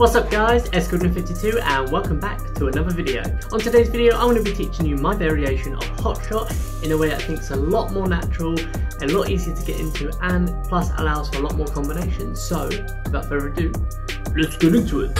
What's up guys, S Goodwin52 and welcome back to another video. On today's video I'm going to be teaching you my variation of Hot Shot in a way that I think is a lot more natural, a lot easier to get into and plus allows for a lot more combinations. So without further ado, let's get into it.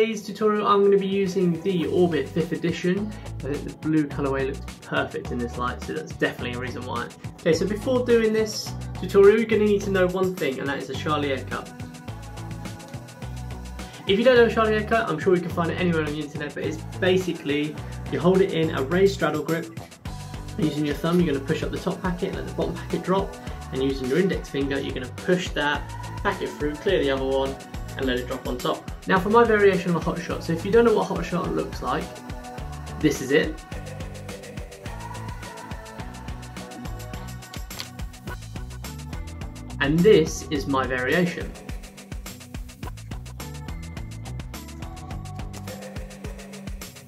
Today's tutorial I'm going to be using the Orbit 5th edition. I think the blue colourway looks perfect in this light so that's definitely a reason why. Okay so before doing this tutorial you're going to need to know one thing and that is a Charlier cut. If you don't know a Charlier cut I'm sure you can find it anywhere on the internet but it's basically you hold it in a raised straddle grip using your thumb you're going to push up the top packet let the bottom packet drop and using your index finger you're going to push that packet through, clear the other one and let it drop on top. Now for my variation of a hot shot, so if you don't know what a hot shot looks like, this is it. And this is my variation.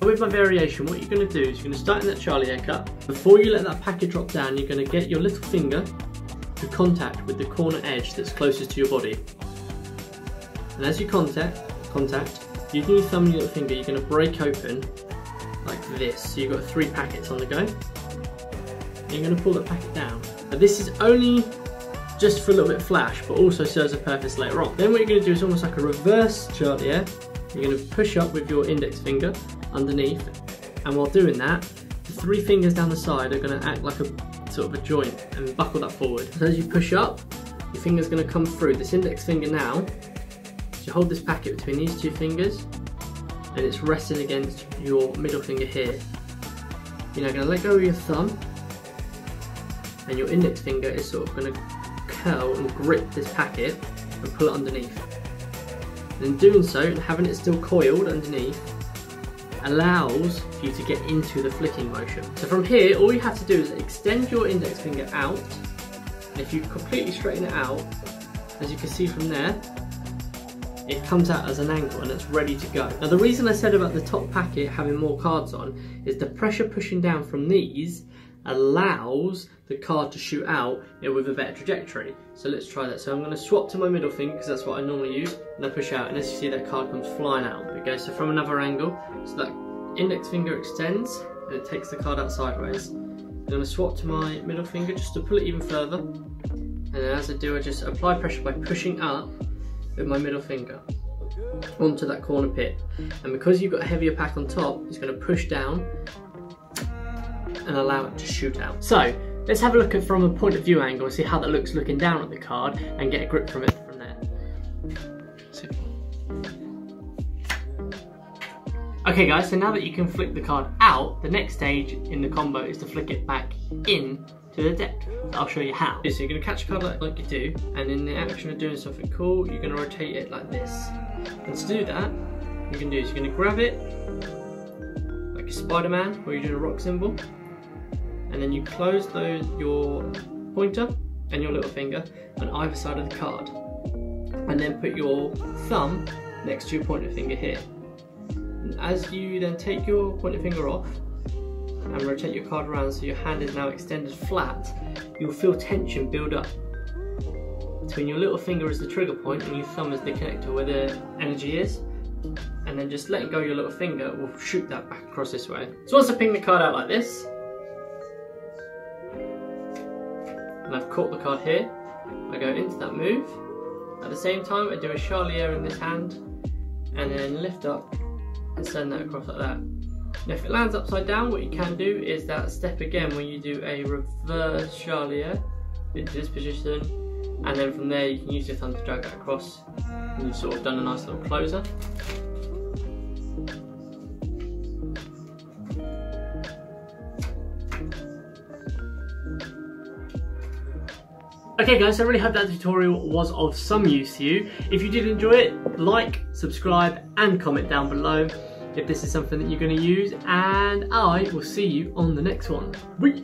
With my variation, what you're going to do is you're going to start in that Charlier cut. Before you let that packet drop down, you're going to get your little finger to contact with the corner edge that's closest to your body. And as you contact, contact, using your thumb and your finger, you're going to break open like this. So you've got three packets on the go. And you're going to pull the packet down. Now this is only just for a little bit flash, but also serves a purpose later on. Then what you're going to do is almost like a reverse Charlier. You're going to push up with your index finger underneath, and while doing that, the three fingers down the side are going to act like a sort of a joint and buckle that forward. So as you push up, your finger's going to come through. This index finger now so you hold this packet between these two fingers and it's resting against your middle finger here. You're now going to let go of your thumb and your index finger is sort of going to curl and grip this packet and pull it underneath. And in doing so, and having it still coiled underneath, allows for you to get into the flicking motion. So from here, all you have to do is extend your index finger out, and if you completely straighten it out, as you can see from there, it comes out as an angle and it's ready to go. Now the reason I said about the top packet having more cards on is the pressure pushing down from these allows the card to shoot out with a better trajectory. So let's try that. So I'm going to swap to my middle finger because that's what I normally use and I push out and as you see that card comes flying out. Okay, so from another angle, so that index finger extends and it takes the card out sideways. I'm going to swap to my middle finger just to pull it even further and as I do I just apply pressure by pushing up with my middle finger onto that corner pit. And because you've got a heavier pack on top, it's going to push down and allow it to shoot out. So let's have a look at from a point of view angle and see how that looks looking down at the card and get a grip from it from there. Okay guys, so now that you can flick the card out, the next stage in the combo is to flick it back in to the deck. I'll show you how. So you're going to catch a card like, like you do, and in the action of doing something cool, you're going to rotate it like this. And to do that, you can do is you're going to grab it, like a Spider-Man, where you're doing a rock symbol, and then you close those, your pointer and your little finger on either side of the card. And then put your thumb next to your pointer finger here. And as you then take your pointer finger off and rotate your card around so your hand is now extended flat, you'll feel tension build up between your little finger is the trigger point and your thumb is the connector where the energy is. And then just letting go your little finger will shoot that back across this way. So once I ping the card out like this, and I've caught the card here, I go into that move. At the same time, I do a Charlier in this hand, and then lift up and send that across like that. Now if it lands upside down, what you can do is that step again when you do a reverse Charlier into this position, and then from there you can use your thumb to drag that across, and you've sort of done a nice little closer. Okay guys, I really hope that tutorial was of some use to you. If you did enjoy it, like, subscribe and comment down below if this is something that you're going to use and I will see you on the next one. Bye.